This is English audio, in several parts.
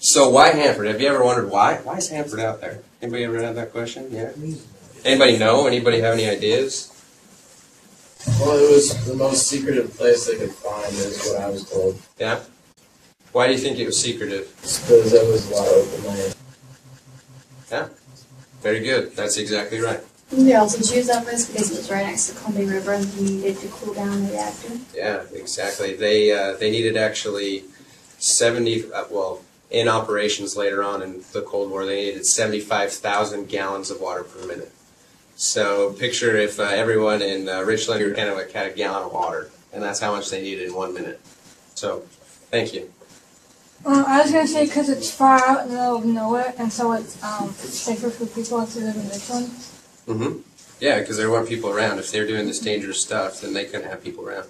So why Hanford? Have you ever wondered why? Why is Hanford out there? Anybody ever had that question? Yeah. Anybody know? Anybody have any ideas? Well, it was the most secretive place they could find, is what I was told. Yeah. Why do you think it was secretive? Because there was a lot of open land. Yeah. Very good. That's exactly right. They also choose that place because it was right next to Columbia River and they needed to cool down the reactor. Yeah, exactly. They uh, they needed actually seventy. Uh, well, in operations later on in the Cold War, they needed seventy-five thousand gallons of water per minute. So picture if uh, everyone in uh, Richland or Kennewick had a gallon of water, and that's how much they needed in one minute. So, thank you. Um, I was gonna say because it's far out in the middle of nowhere, and so it's um, safer for people to live in Richland. Mm-hmm. Yeah, because there weren't people around. If they're doing this dangerous stuff, then they couldn't have people around.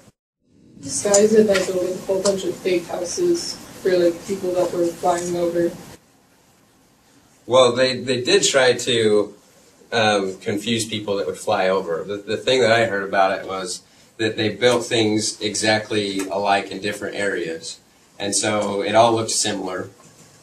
disguise it by building a whole bunch of fake houses for like people that were flying over. Well, they, they did try to um, confuse people that would fly over. The, the thing that I heard about it was that they built things exactly alike in different areas. And so it all looked similar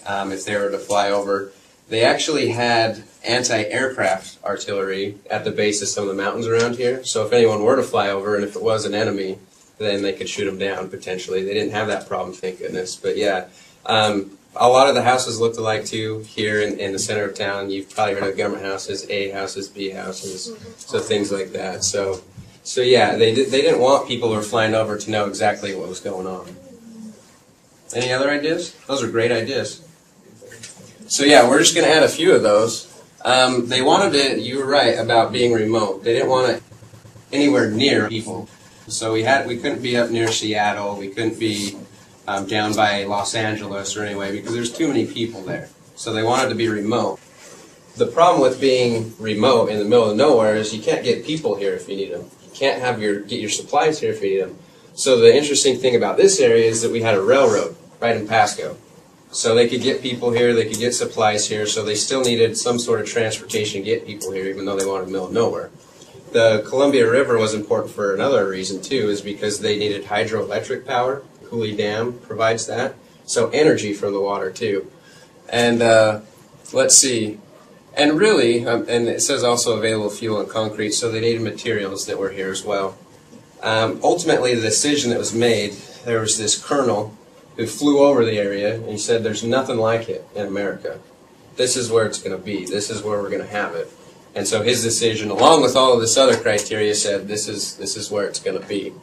um, if they were to fly over. They actually had anti-aircraft artillery at the base of some of the mountains around here. So if anyone were to fly over and if it was an enemy, then they could shoot them down potentially. They didn't have that problem, thank goodness. But yeah, um, a lot of the houses looked alike too here in, in the center of town. You've probably heard of government houses, A houses, B houses, so things like that. So, so yeah, they did, they didn't want people who were flying over to know exactly what was going on. Any other ideas? Those are great ideas. So yeah, we're just going to add a few of those. Um, they wanted it. You were right about being remote. They didn't want it anywhere near people. So we had we couldn't be up near Seattle. We couldn't be um, down by Los Angeles or anyway because there's too many people there. So they wanted to be remote. The problem with being remote in the middle of nowhere is you can't get people here if you need them. You can't have your get your supplies here if you need them. So the interesting thing about this area is that we had a railroad right in Pasco. So they could get people here, they could get supplies here, so they still needed some sort of transportation to get people here, even though they wanted the middle of nowhere. The Columbia River was important for another reason too, is because they needed hydroelectric power. Coulee Dam provides that. So energy from the water too. And uh, let's see. And really, um, and it says also available fuel and concrete, so they needed materials that were here as well. Um, ultimately, the decision that was made, there was this colonel who flew over the area and he said, There's nothing like it in America. This is where it's going to be. This is where we're going to have it. And so his decision, along with all of this other criteria, said, This is, this is where it's going to be.